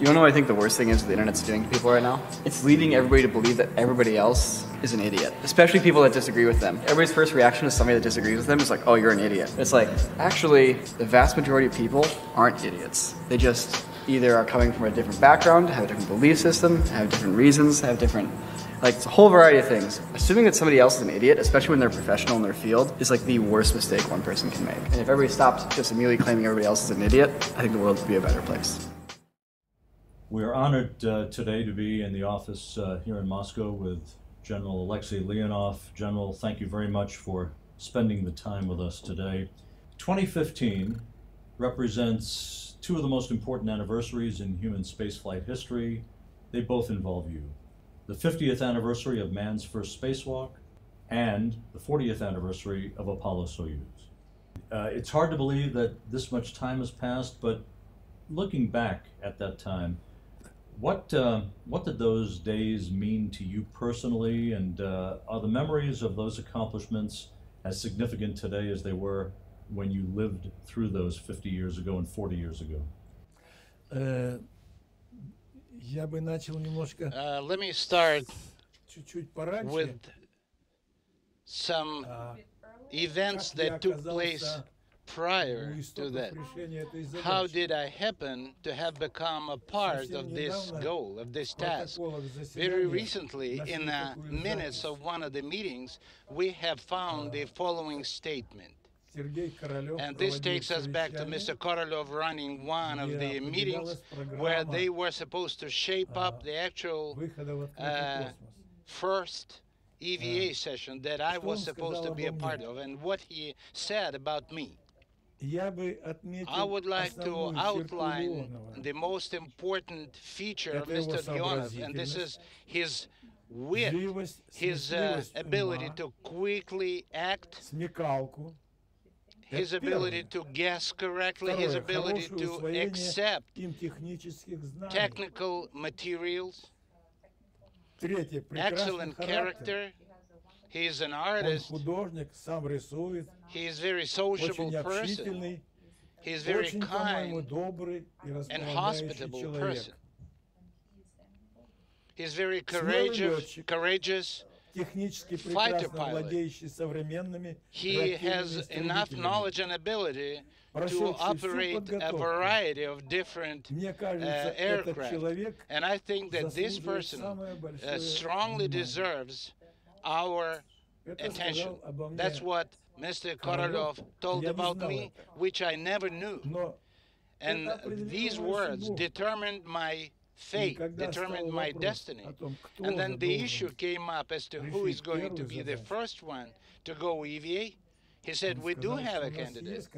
You wanna know what I think the worst thing is the internet's doing to people right now? It's leading everybody to believe that everybody else is an idiot, especially people that disagree with them. Everybody's first reaction to somebody that disagrees with them is like, oh, you're an idiot. It's like, actually, the vast majority of people aren't idiots. They just either are coming from a different background, have a different belief system, have different reasons, have different like it's a whole variety of things. Assuming that somebody else is an idiot, especially when they're professional in their field, is like the worst mistake one person can make. And if everybody stopped just immediately claiming everybody else is an idiot, I think the world would be a better place. We are honored uh, today to be in the office uh, here in Moscow with General Alexei Leonov. General, thank you very much for spending the time with us today. 2015 represents two of the most important anniversaries in human spaceflight history. They both involve you the 50th anniversary of man's first spacewalk, and the 40th anniversary of Apollo Soyuz. Uh, it's hard to believe that this much time has passed, but looking back at that time, what uh, what did those days mean to you personally, and uh, are the memories of those accomplishments as significant today as they were when you lived through those 50 years ago and 40 years ago? Э, Я бы начал немножко Uh, let me start чуть-чуть пораньше. with some А, events как я that took place оказался prior to that. How did I happen to have become a part of this goal, of this task? Very recently, in the minutes of one of the meetings, we have found the following statement. And this takes us back to Mr. Korolev running one of the meetings where they were supposed to shape up the actual uh, first EVA session that I was supposed to be a part of and what he said about me. I would like to outline the most important feature of Mr. Leonov, and this is his wit, his uh, ability to quickly act, his ability to guess correctly, his ability to accept technical materials, excellent character, He is an Он artist. художник, сам рисует, He is very sociable очень person. общительный, He is very очень, по-моему, kind добрый и and располагающий hospitable человек. person. He's very Смелый courageous, летчик. courageous. Технически Fighter прекрасно pilot. владеющий современными He has реактивными enough истребителями. knowledge and ability to Прошедший всю operate a подготовку. variety of different Мне кажется, uh, этот aircraft. человек And I think that this заслуживает person самое uh, большое strongly внимание. deserves our attention. That's what Mr. Korolev told about me, which I never knew. And these words determined my fate, determined my destiny. And then the issue came up as to who is going to be the first one to go EVA. He said, we do have a candidate.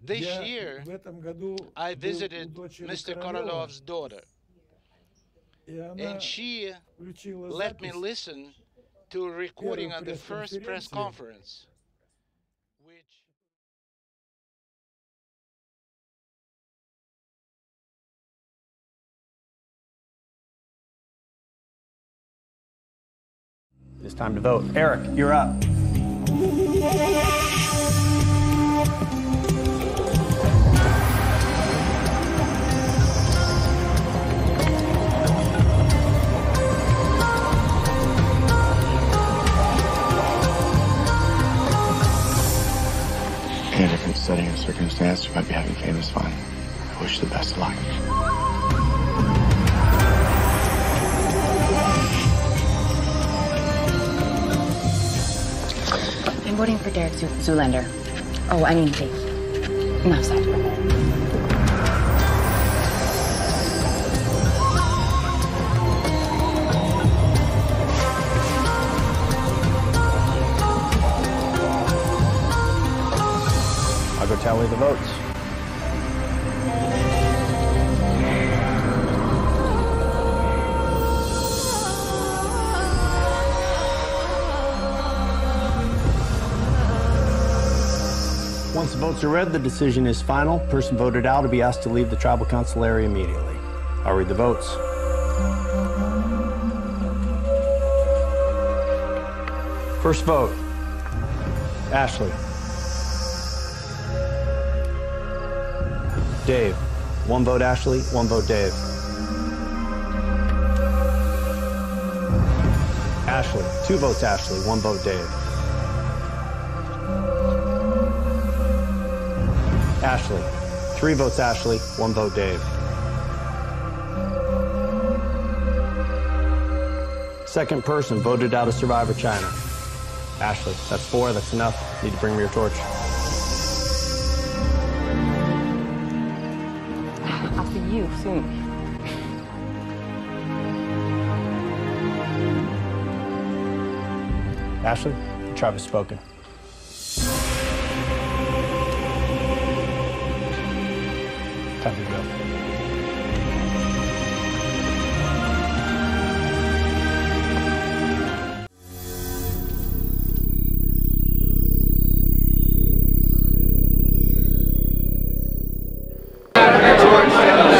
This year, I visited Mr. Korolev's daughter and she let me listen to a recording on the first press conference, It's time to vote. Eric, you're up. Setting of circumstance, you might be having famous fun. I wish you the best of luck. I'm voting for Derek Zoolander. Oh, I mean Faith. No, sorry. I'll go tally the votes. Once the votes are read, the decision is final. Person voted out will be asked to leave the tribal council area immediately. I'll read the votes. First vote. Ashley. Dave. one vote Ashley, one vote Dave. Ashley, two votes Ashley, one vote Dave. Ashley, three votes Ashley, one vote Dave. Second person voted out of Survivor China. Ashley, that's four, that's enough. Need to bring me your torch. Soon. Ashley, tribe spoken. Time to go.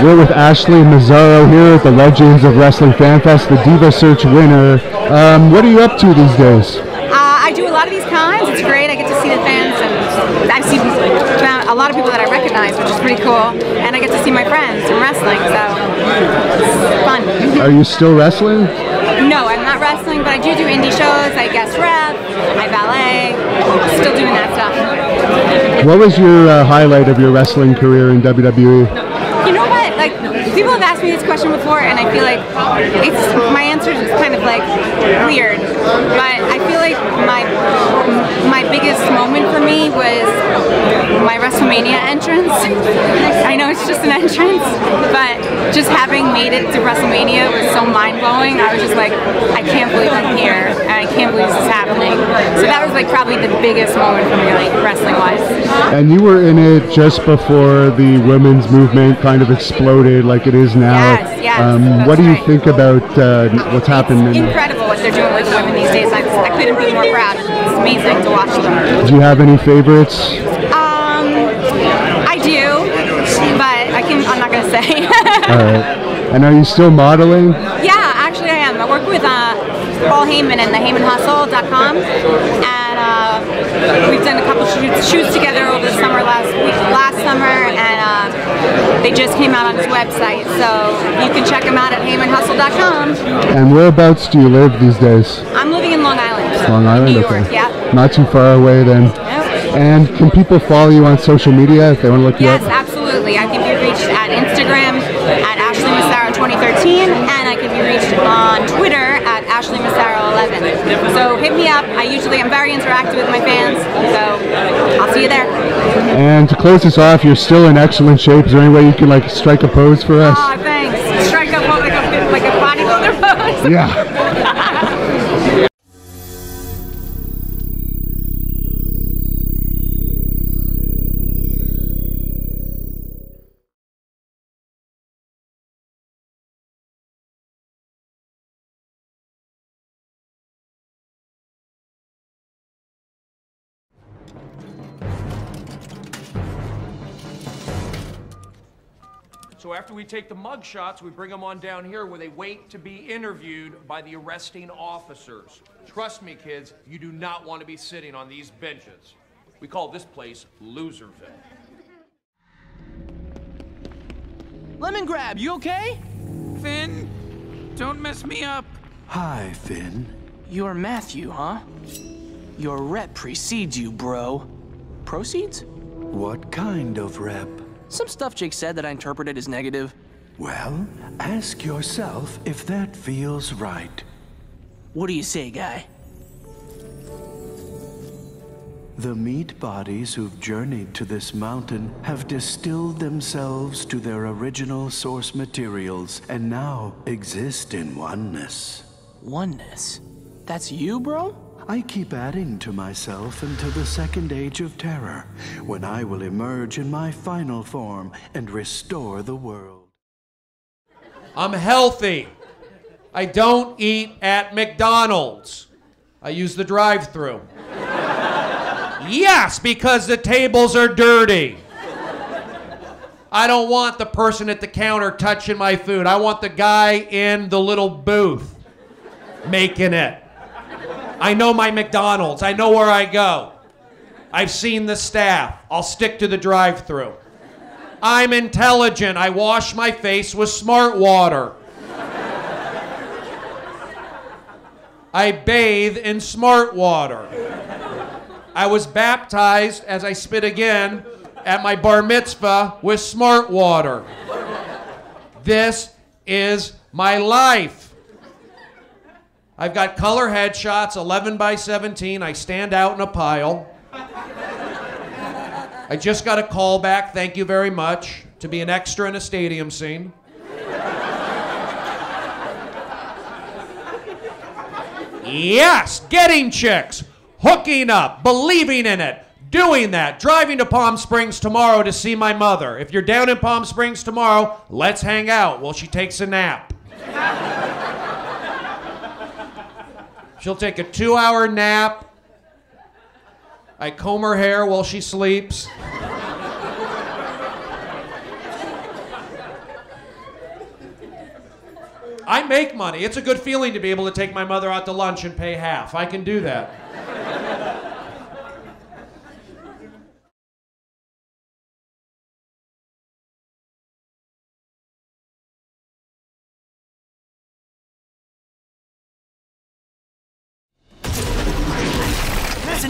We're with Ashley Massaro here at the Legends of Wrestling Fan Fest, the Diva Search winner. Um, what are you up to these days? Uh, I do a lot of these cons. It's great. I get to see the fans, and I've seen a lot of people that I recognize, which is pretty cool. And I get to see my friends from wrestling, so it's fun. Are you still wrestling? no, I'm not wrestling, but I do do indie shows. I guest rep, I ballet, still doing that stuff. What was your uh, highlight of your wrestling career in? WWE? You know what? Like people have asked me this question before, and I feel like it's my answer is kind of like weird. But I feel like my my biggest moment for me was my WrestleMania entrance. I know it's just an entrance, just having made it to WrestleMania was so mind blowing. I was just like, I can't believe I'm here, and I can't believe this is happening. So that was like probably the biggest moment for me, like wrestling wise. And you were in it just before the women's movement kind of exploded like it is now. Yes, yes, um, what do you right. think about uh, what's happened? in- Incredible what they're doing with women these days. I, I couldn't be more proud. It's amazing to watch them. Do you have any favorites? Um, I do, but I can. I'm not gonna say. All right. And are you still modeling? yeah, actually, I am. I work with uh, Paul Heyman and the HeymanHustle.com, and uh, we've done a couple shoots, shoots together over the summer last week, last summer, and uh, they just came out on his website, so you can check them out at HeymanHustle.com. And whereabouts do you live these days? I'm living in Long Island. Long Island, New York. okay. Yeah. Not too far away then. And can people follow you on social media if they want to look Yes, you up? absolutely. I can be reached at Instagram at Ashley Massaro 2013, and I can be reached on Twitter at Ashley Massaro 11. So hit me up. I usually am very interactive with my fans, so I'll see you there. And to close this off, you're still in excellent shape. Is there any way you can like strike a pose for us? Aw, thanks. Strike up like a like a bodybuilder pose. Yeah. So after we take the mug shots, we bring them on down here where they wait to be interviewed by the arresting officers. Trust me, kids, you do not want to be sitting on these benches. We call this place Loserville. Lemon Grab, you okay? Finn, don't mess me up. Hi, Finn. You're Matthew, huh? Your rep precedes you, bro. Proceeds? What kind of rep? Some stuff Jake said that I interpreted as negative. Well, ask yourself if that feels right. What do you say, guy? The meat bodies who've journeyed to this mountain have distilled themselves to their original source materials and now exist in oneness. Oneness? That's you, bro? I keep adding to myself until the second age of terror, when I will emerge in my final form and restore the world. I'm healthy. I don't eat at McDonald's. I use the drive through. yes, because the tables are dirty. I don't want the person at the counter touching my food. I want the guy in the little booth making it. I know my McDonald's. I know where I go. I've seen the staff. I'll stick to the drive through. I'm intelligent. I wash my face with smart water. I bathe in smart water. I was baptized, as I spit again, at my bar mitzvah with smart water. This is my life. I've got color headshots, 11 by 17. I stand out in a pile. I just got a call back, thank you very much, to be an extra in a stadium scene. Yes, getting chicks, hooking up, believing in it, doing that, driving to Palm Springs tomorrow to see my mother. If you're down in Palm Springs tomorrow, let's hang out while she takes a nap. She'll take a two hour nap. I comb her hair while she sleeps. I make money. It's a good feeling to be able to take my mother out to lunch and pay half. I can do that.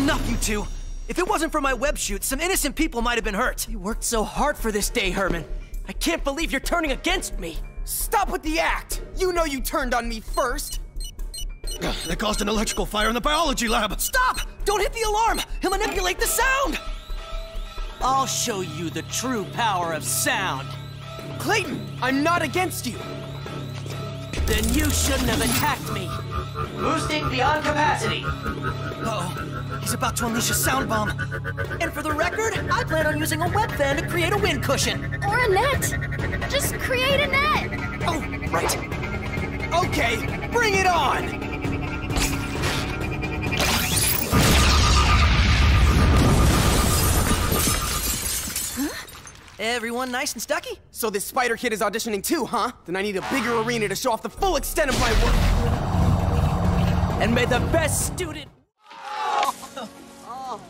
Enough, you two. If it wasn't for my web shoot, some innocent people might have been hurt. You worked so hard for this day, Herman. I can't believe you're turning against me. Stop with the act! You know you turned on me first! That caused an electrical fire in the biology lab. Stop! Don't hit the alarm! He'll manipulate the sound! I'll show you the true power of sound. Clayton, I'm not against you. Then you shouldn't have attacked me. Boosting beyond capacity. Uh-oh. He's about to unleash a sound bomb. And for the record, I plan on using a web fan to create a wind cushion. Or a net. Just create a net. Oh, right. Okay, bring it on! Everyone nice and stucky? So this spider kid is auditioning too, huh? Then I need a bigger arena to show off the full extent of my work. And may the best student... Oh,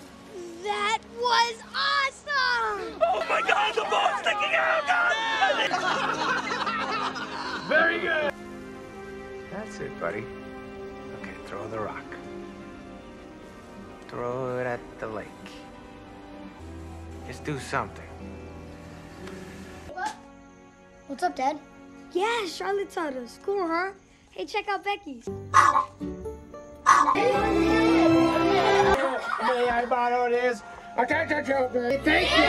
that was awesome! Oh my god, the ball's sticking out! God! Very good. That's it, buddy. Okay, throw the rock. Throw it at the lake. Just do something. What's up, Dad? Yeah, Charlotte's out of school, huh? Hey, check out Becky's. May I borrow this? Attention, children. Thank you.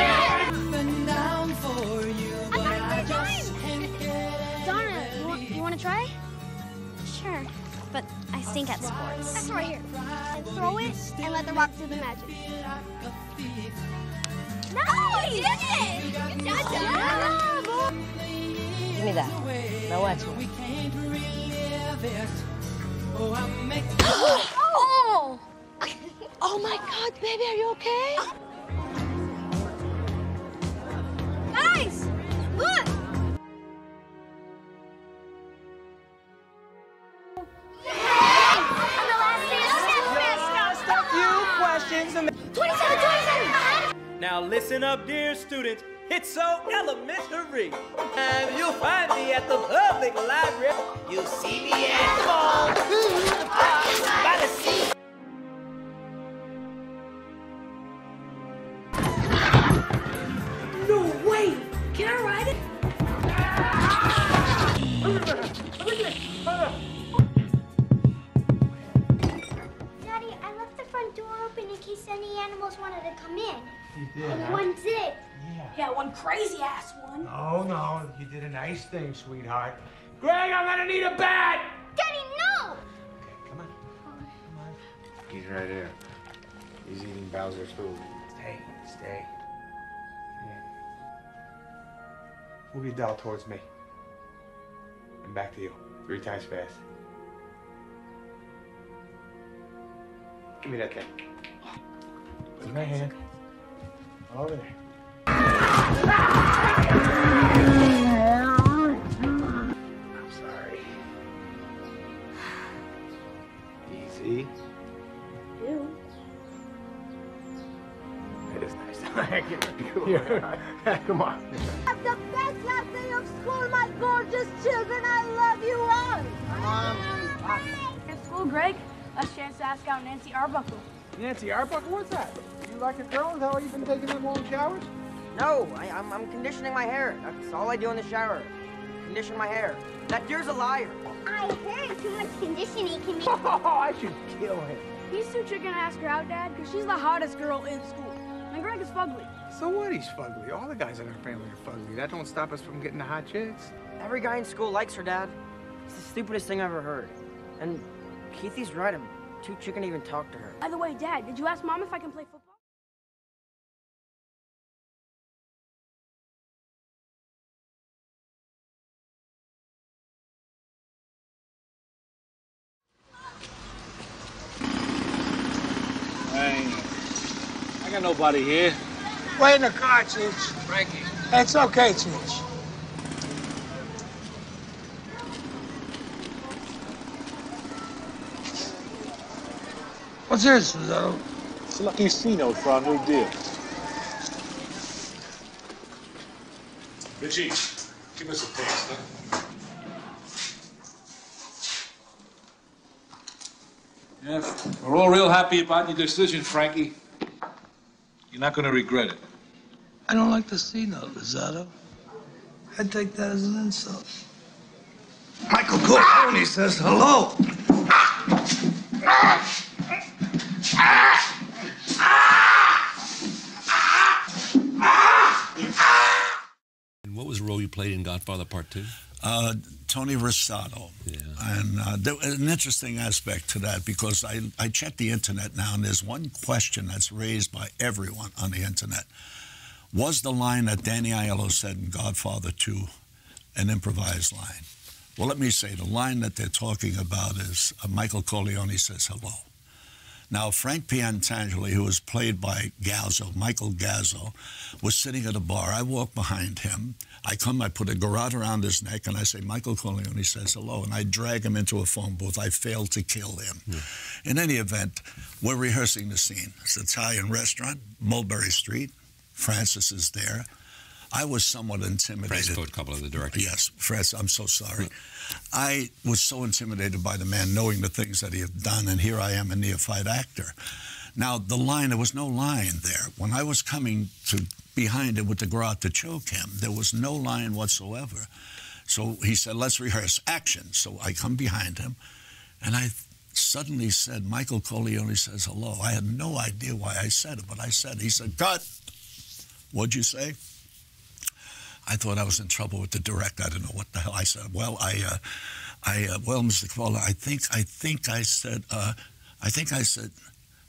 Donna, you want, you want to try? Sure, but I stink at sports. That's right here. And throw it and let the rock do the magic. No, you did it! Good job! Give me that. Now watch me. oh! Oh my god, baby, are you okay? Now listen up, dear students. It's so elementary. And you'll find me at the public library. You'll see me at the mall. Ah, by the sea. You did, And huh? one did. Yeah. Yeah, one crazy ass one. No, no, you did a nice thing, sweetheart. Greg, I'm gonna need a bat! Daddy, no! Okay, come on. Come on. He's right here. He's eating Bowser's food. Stay, stay. Yeah. Move your doll towards me. And back to you. Three times fast. Give me that thing. Put it in my hand. Over there. I'm sorry. Easy. Ew. It is nice. Here, come on. Have the best last day of school, my gorgeous children. I love you all. In school, Greg, last chance to ask out Nancy Arbuckle. Nancy Arbuckle, what's that? You like a girl? Is that why you've been taking them long showers? No, I, I'm, I'm conditioning my hair. That's all I do in the shower. Condition my hair. That deer's a liar. I heard too much conditioning can be. Oh, I should kill him. He's too chicken to ask her out, Dad, because she's the hottest girl in school. And Greg is fugly. So what? He's fugly. All the guys in our family are fugly. That don't stop us from getting the hot chicks. Every guy in school likes her, Dad. It's the stupidest thing I've ever heard. And Keithy's right. I'm too chicken to even talk to her. By the way, Dad, did you ask Mom if I can play football? Nobody here. Wait in the car, Chich. Frankie. It's okay, Chich. What's this, though? It's a lucky C note for our new deal. Richie, give us a taste, huh? Yeah, we're all real happy about your decision, Frankie. You're not gonna regret it. I don't like the C note, Rosato. I take that as an insult. Michael Corleone says hello. And what was the role you played in Godfather Part Two? Uh, Tony Rosato. And uh, there was an interesting aspect to that because I, I checked the internet now, and there's one question that's raised by everyone on the internet. Was the line that Danny Aiello said in Godfather 2 an improvised line? Well, let me say the line that they're talking about is uh, Michael Corleone says hello. Now, Frank Pentangeli, who was played by Gazzo, Michael Gazzo, was sitting at a bar. I walk behind him. I come, I put a garrote around his neck, and I say, Michael Corleone He says hello. And I drag him into a phone booth. I failed to kill him. Hmm. In any event, we're rehearsing the scene. It's an Italian restaurant, Mulberry Street. Francis is there. I was somewhat intimidated. Francis Ford Coppola, the director. Yes, Francis, I'm so sorry. I was so intimidated by the man, knowing the things that he had done, and here I am, a neophyte actor. Now, the line, there was no line there. When I was coming to behind him with the garrote to choke him, there was no line whatsoever. So he said, let's rehearse action. So I come behind him, and I suddenly said, Michael Corleone says hello. I had no idea why I said it, but I said, he said, cut. What'd you say? I thought I was in trouble with the director. I didn't know what the hell I said. Well, I, uh, I, uh, well, Mr. Coppola, I think, I think I said, uh, I think I said,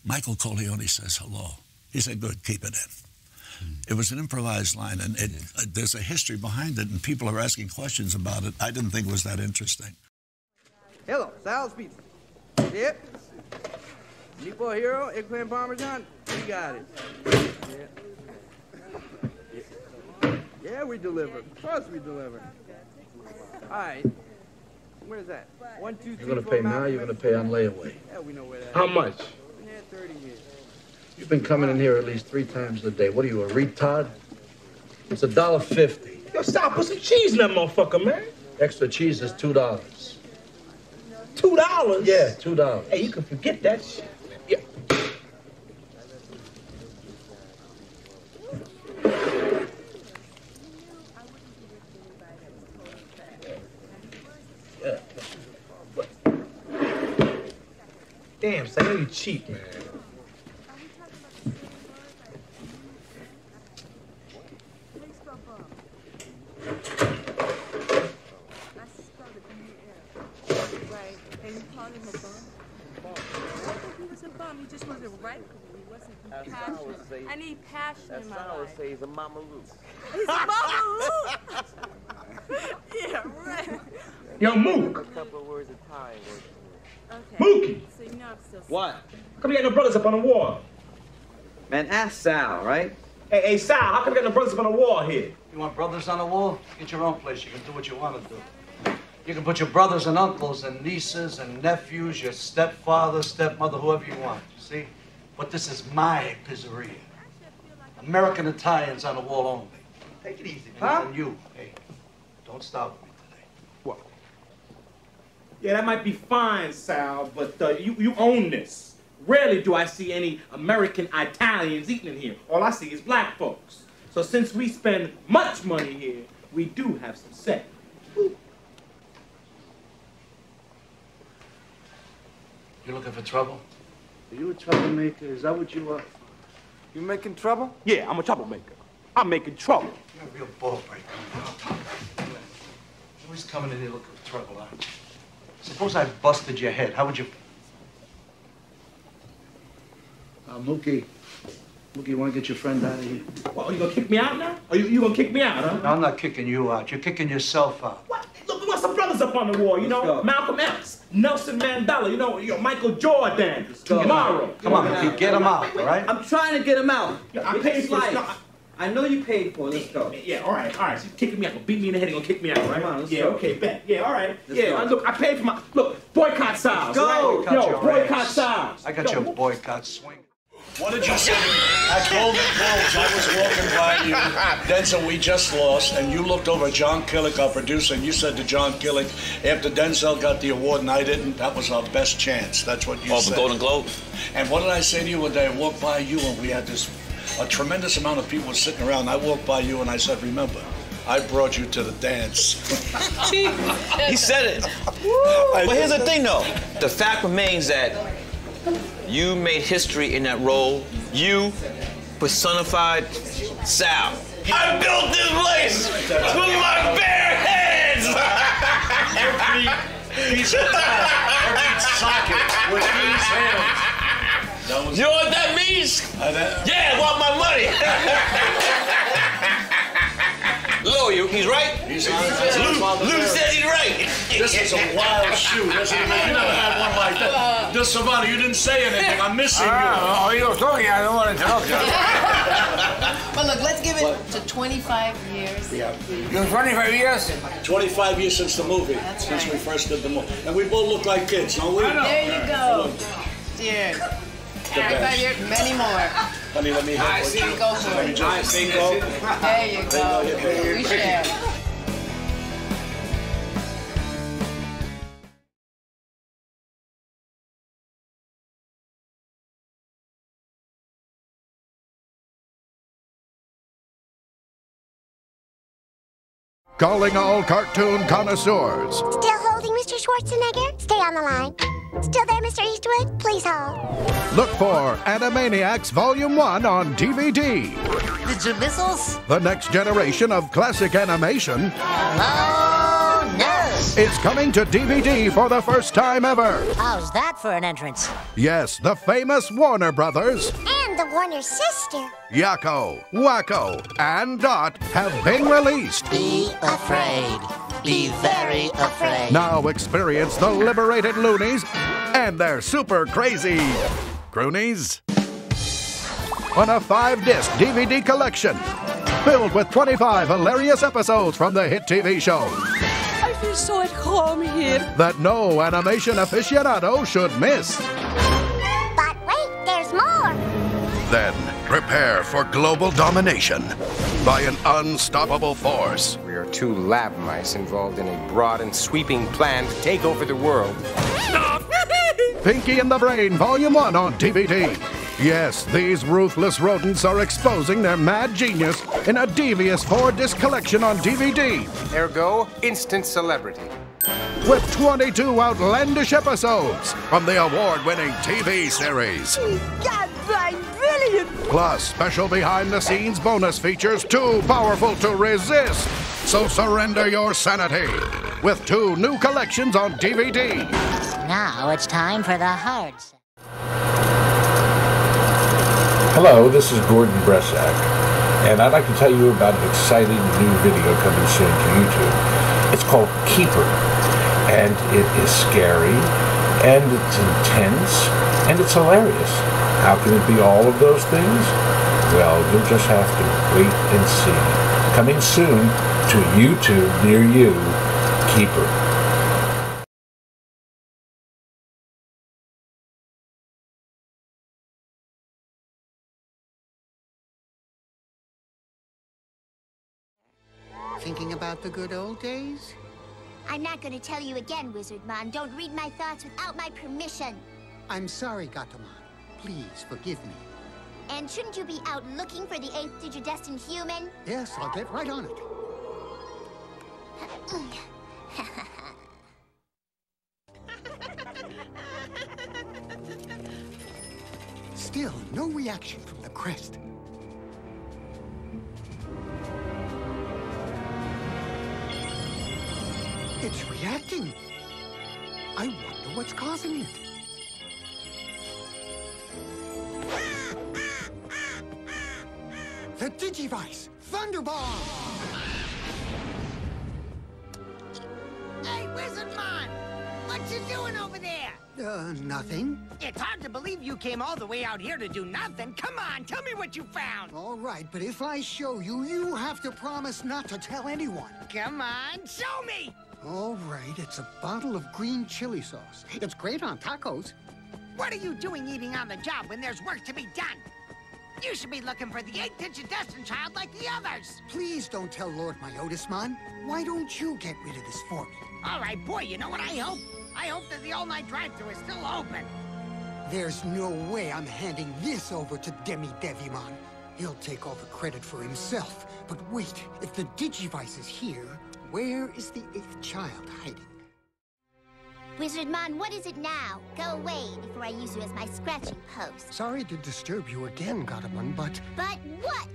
Michael Corleone says hello. He said, good, keep it in. It was an improvised line, and it, uh, there's a history behind it, and people are asking questions about it. I didn't think it was that interesting. Hello, Sal's Pizza. Yep. Meatball Hero, eggplant parmesan. We got it. Yeah. Yeah, we deliver. Of course we deliver. All right. Where's that? One, two, three, You're gonna pay now, you're gonna pay on layaway. Yeah, we know where that How is. much? Been here 30 years. You've been coming in here at least three times a day. What are you, a retard? It's a dollar fifty. Yo, stop. Put some cheese in that motherfucker, man. Extra cheese is two dollars. Two dollars? Yeah, two dollars. Hey, you can forget that shit. man. Yeah. Yeah. Damn, son, you cheap, man. Right. And you called him a bum? I don't think he was a bum. He just wasn't right for me. He wasn't That's what I would compassionate. say. I need passion That's in what my I would life. say. He's a mama Lou. He's a mama yeah, right. Yo, Mook. A couple of words of time. Okay. Mookie. So you know I'm still What? Come you got no brothers up on the wall? Man, ask Sal, right? Hey, hey, Sal, how come you got no brothers up on the wall here? You want brothers on the wall? Get your own place. You can do what you want to do. You can put your brothers and uncles and nieces and nephews, your stepfather, stepmother, whoever you want. You see? But this is my pizzeria. American Italians on the wall only. Take it easy, And, and you, hey, don't stop with me. Yeah, that might be fine, Sal, but uh, you, you own this. Rarely do I see any American Italians eating in here. All I see is black folks. So since we spend much money here, we do have some say. You looking for trouble? Are you a troublemaker? Is that what you are? You making trouble? Yeah, I'm a troublemaker. I'm making trouble. You're a real ball breaker. Always coming in here looking for trouble, huh? Suppose I busted your head. How would you... Uh, Mookie. Mookie, you want to get your friend out of here? Well, you gonna kick me out now? Are you, you gonna kick me out, huh? No, I'm not kicking you out. You're kicking yourself out. Look, we got some brothers up on the wall, you know? Malcolm X, Nelson Mandela, you know, you know Michael Jordan, tomorrow. Come on, Mookie, get him out, all right? I'm trying to get him out. Yeah, I With paid his for life. No, I- I know you paid for it. Let's go. Yeah, all right, all right. She's kicking me out. Gonna beat me in the head. Gonna kick me out, right? Come on, let's yeah, go. okay, bet. Yeah, all right. Let's yeah, go. Look, I paid for my look boycott styles. go. Right? Yo, boycott ass. styles. I got Yo, your boycott swing. What did you say at Golden Globes? I was walking by you, Denzel. We just lost, and you looked over Jon Kilik, our producer, and you said to Jon Kilik, after Denzel got the award and I didn't, that was our best chance. That's what you Oh, said. the Golden Globe. And what did I say to you when? I walked by you, and we had this a tremendous amount of people were sitting around. I walked by you, and I said, "Remember, I brought you to the dance." he said it. But here's the thing, though. The fact remains that you made history in that role. You personified Sal. I built this place with my bare hands. Every piece of every socket with these hands. That was You know what that means? Uh, yeah, I want my money. Lou, you, he's right. He's Lou, Lou says he's right. This is a wild shoot. This is, you never had one like that. Uh, this Savannah, you didn't say anything. I'm missing ah, you. Oh, you're talking. I don't want to talk. But look, let's give it to 25 years. Yeah. You're 25 years? 25 years since the movie. since we first did the movie. And we both look like kids, don't we? There you go. Cheers. The best. 25 years, many more. Honey, let me help I see. you. Go for Let me it. just I see. go. There you go. We share. Calling all cartoon connoisseurs. Still holding, Mr. Schwarzenegger? Stay on the line. Still there, Mr. Eastwood? Please hold. Look for Animaniacs Volume 1 on DVD. The Jabissels? The next generation of classic animation Oh, no. is coming to DVD for the first time ever. How's that for an entrance? Yes, the famous Warner Brothers, And the Warner sister. Yakko, Wakko, and Dot have been released. Be afraid. Be very afraid. Now experience the liberated loonies and their super crazy croonies on a five disc DVD collection filled with 25 hilarious episodes from the hit TV show I feel so at home here. that no animation aficionado should miss. But wait, there's more. Then prepare for global domination by an unstoppable force. We are two lab mice involved in a broad and sweeping plan to take over the world. Stop! Pinky and the Brain Volume 1 on DVD. Yes, these ruthless rodents are exposing their mad genius in a devious four disc collection on DVD Ergo, instant celebrity. with 22 outlandish episodes from the award winning TV series. God, I'm brilliant. Plus, special behind the scenes bonus features too powerful to resist. So surrender your sanity with two new collections on DVD. Now it's time for the hard Hello, this is Gordon Bressack, and I'd like to tell you about an exciting new video coming soon to YouTube. It's called Keeper, and it is scary, and it's intense, and it's hilarious. How can it be all of those things? Well, you'll just have to wait and see. Coming soon to YouTube near you, Keeper. Thinking about the good old days? I'm not gonna tell you again, Wizardmon. Don't read my thoughts without my permission. I'm sorry, Gatomon. Please forgive me. And shouldn't you be out looking for the eighth Digidestined human? Yes, I'll get right on it. Still, no reaction from the crest. It's reacting. I wonder what's causing it. Thunderball! Hey, Wizardmon! What you doing over there? Uh, nothing. It's hard to believe you came all the way out here to do nothing. Come on, tell me what you found. All right, but if I show you, you have to promise not to tell anyone. Come on, show me! All right, it's a bottle of green chili sauce. It's great on tacos. What are you doing eating on the job when there's work to be done? You should be looking for the eight-digit Digidestined child like the others. Please don't tell Lord Myotismon. Why don't you get rid of this for me? All right, boy, you know what I hope? I hope that the all-night drive-thru is still open. There's no way I'm handing this over to Demi Devimon. He'll take all the credit for himself. But wait, if the Digivice is here, where is the eighth child hiding? Wizardmon, what is it now? Go away before I use you as my scratching post. Sorry to disturb you again, Gatomon, but But what?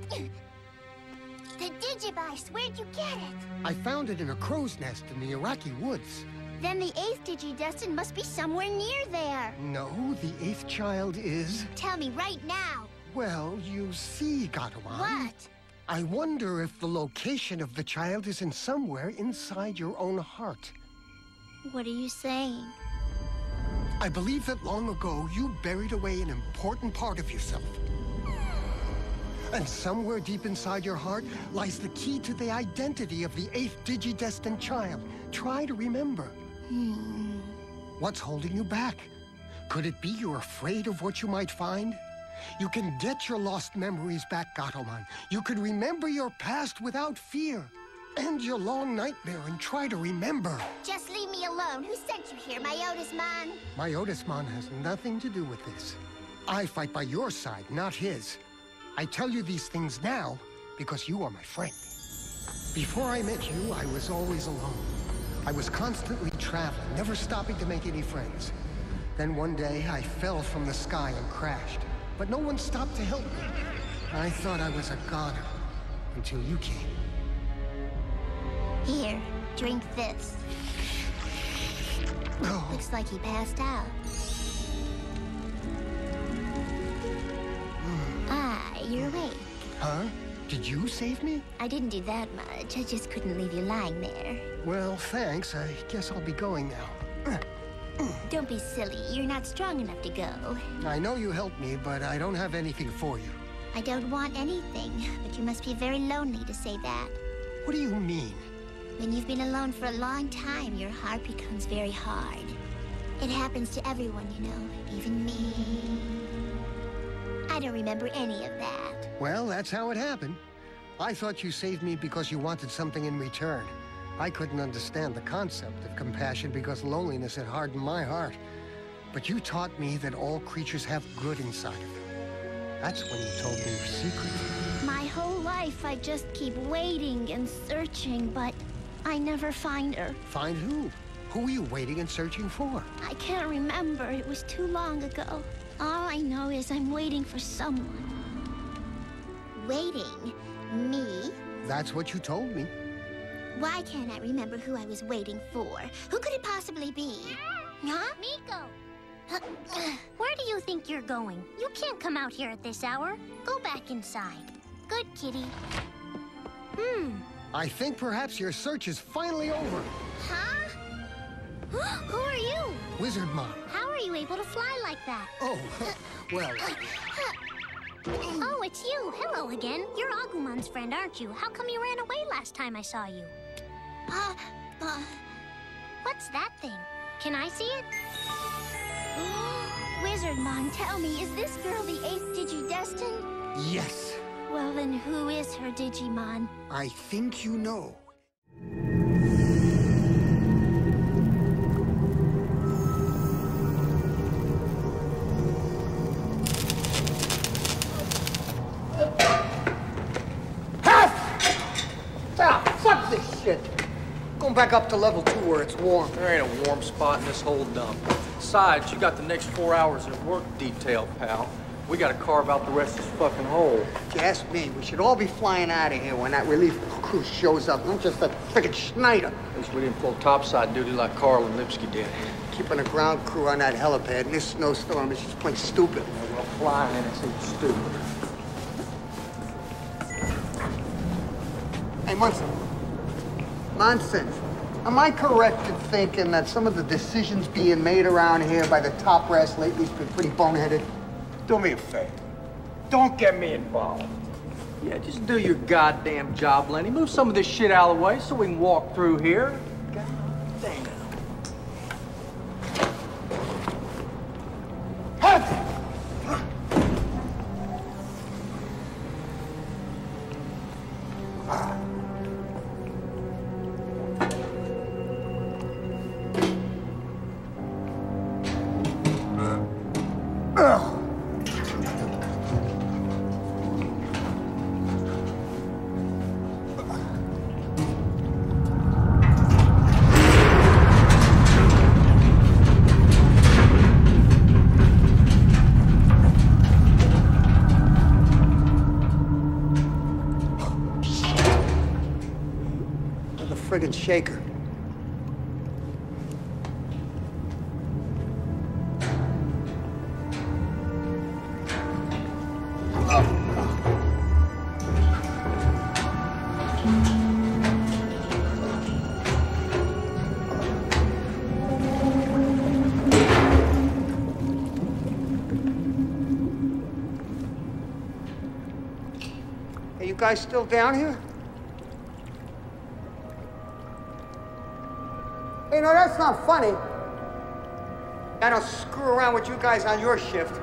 the Digivice, where'd you get it? I found it in a crow's nest in the Iraqi woods. Then the eighth Digidestined must be somewhere near there. No, the eighth child is... Tell me right now. Well, you see, Gatomon... What? I wonder if the location of the child is in somewhere inside your own heart. What are you saying? I believe that long ago you buried away an important part of yourself. And somewhere deep inside your heart lies the key to the identity of the eighth Digidestined child. Try to remember. Hmm. What's holding you back? Could it be you're afraid of what you might find? You can get your lost memories back, Gatomon. You can remember your past without fear. End your long nightmare and try to remember. Just leave me alone. Who sent you here, Myotismon? Myotismon has nothing to do with this. I fight by your side, not his. I tell you these things now because you are my friend. Before I met you, I was always alone. I was constantly traveling, never stopping to make any friends. Then one day, I fell from the sky and crashed. But no one stopped to help me. I thought I was a goner until you came. Here, drink this. Oh. Looks like he passed out. ah, you're awake. Huh? Did you save me? I didn't do that much. I just couldn't leave you lying there. Well, thanks. I guess I'll be going now. Don't be silly. You're not strong enough to go. I know you helped me, but I don't have anything for you. I don't want anything, but you must be very lonely to say that. What do you mean? When you've been alone for a long time, your heart becomes very hard. It happens to everyone, you know, even me. I don't remember any of that. Well, that's how it happened. I thought you saved me because you wanted something in return. I couldn't understand the concept of compassion because loneliness had hardened my heart. But you taught me that all creatures have good inside of them. That's when you told me your secret. My whole life, I just keep waiting and searching, but I never find her. Find who? Who are you waiting and searching for? I can't remember. It was too long ago. All I know is I'm waiting for someone. Waiting? Me? That's what you told me. Why can't I remember who I was waiting for? Who could it possibly be? Huh? Miko! Where do you think you're going? You can't come out here at this hour. Go back inside. Good kitty. Hmm. I think perhaps your search is finally over. Huh? Who are you? Wizard Wizardmon. How are you able to fly like that? Oh, well, Oh, it's you. Hello again. You're Agumon's friend, aren't you? How come you ran away last time I saw you? Uh, uh, What's that thing? Can I see it? Wizardmon, tell me, is this girl the eighth Digidestined? yes. Well, then who is her Digimon? I think you know. Huh? Ah, fuck this shit. Going back up to level two where it's warm. There ain't a warm spot in this whole dump. Besides, you got the next four hours of work detail, pal. We gotta carve out the rest of this fucking hole. If you ask me, we should all be flying out of here when that relief crew shows up, not just that frickin' Schneider. At least we didn't pull topside duty like Carl and Lipsky did. Keeping a ground crew on that helipad in this snowstorm is just plain stupid. Well, flying in it's stupid. Hey, Munson. Nonsense. Am I correct in thinking that some of the decisions being made around here by the top brass lately has been pretty boneheaded? Do me a favor. Don't get me involved. Yeah, just do your goddamn job, Lenny. Move some of this shit out of the way so we can walk through here. God damn. Are you guys still down here? Hey, no, that's not funny. I don't screw around with you guys on your shift.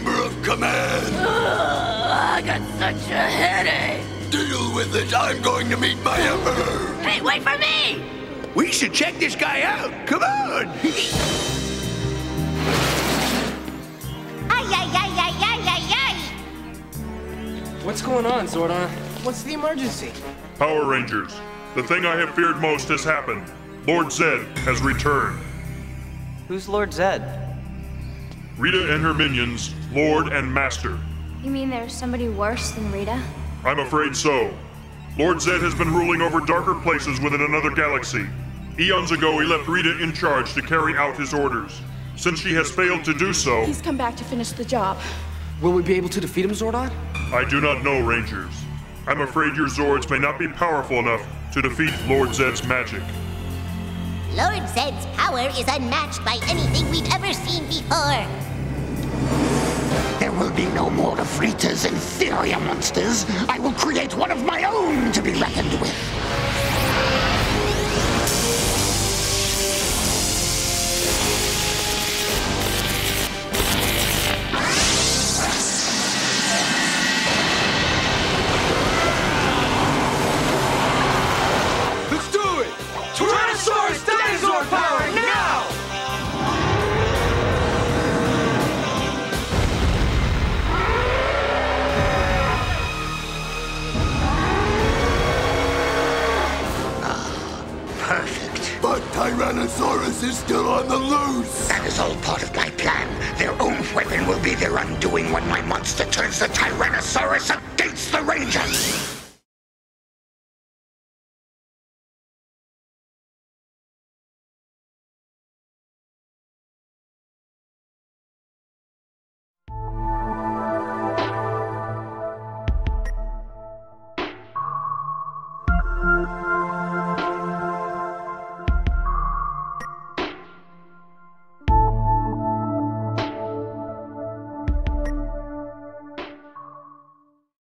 Chamber of command. I got such a headache. Deal with it. I'm going to meet my emperor. Hey, wait for me! We should check this guy out. Come on. Ay, ay, ay, ay, ay, ay, ay. What's going on, Zordon? What's the emergency? Power Rangers, the thing I have feared most has happened. Lord Zedd has returned. Who's Lord Zedd? Rita and her minions, Lord and Master. You mean there's somebody worse than Rita? I'm afraid so. Lord Zedd has been ruling over darker places within another galaxy. Eons ago, he left Rita in charge to carry out his orders. Since she has failed to do so... He's come back to finish the job. Will we be able to defeat him, Zordon? I do not know, Rangers. I'm afraid your Zords may not be powerful enough to defeat Lord Zedd's magic. Lord Zedd's power is unmatched by anything we've ever seen before will be no more Afritas and Theria monsters. I will create one of my own to be reckoned with.